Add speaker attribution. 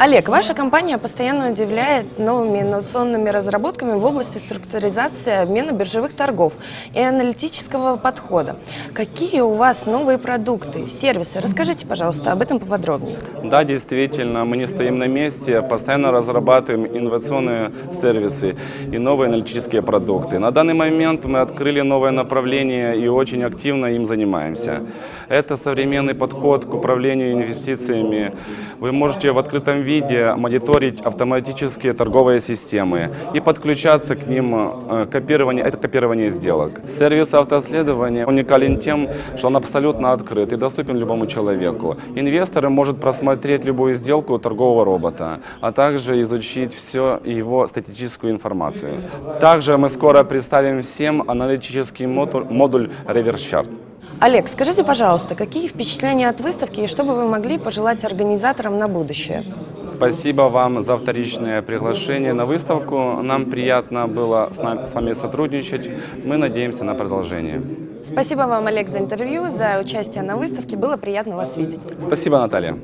Speaker 1: Олег, ваша компания постоянно удивляет новыми инновационными разработками в области структуризации обмена биржевых торгов и аналитического подхода. Какие у вас новые продукты, сервисы? Расскажите, пожалуйста, об этом поподробнее.
Speaker 2: Да, действительно, мы не стоим на месте, постоянно разрабатываем инновационные сервисы и новые аналитические продукты. На данный момент мы открыли новое направление и очень активно им занимаемся. Это современный подход к управлению инвестициями. Вы можете в открытом виде мониторить автоматические торговые системы и подключаться к ним э, копирование, это копирование сделок. Сервис автоследования уникален тем, что он абсолютно открыт и доступен любому человеку. Инвестор может просмотреть любую сделку торгового робота, а также изучить всю его статистическую информацию. Также мы скоро представим всем аналитический модуль, модуль Reverse Chart.
Speaker 1: Олег, скажите, пожалуйста, какие впечатления от выставки и что бы вы могли пожелать организаторам на будущее?
Speaker 2: Спасибо вам за вторичное приглашение на выставку. Нам приятно было с, нами, с вами сотрудничать. Мы надеемся на продолжение.
Speaker 1: Спасибо вам, Олег, за интервью, за участие на выставке. Было приятно вас видеть.
Speaker 2: Спасибо, Наталья.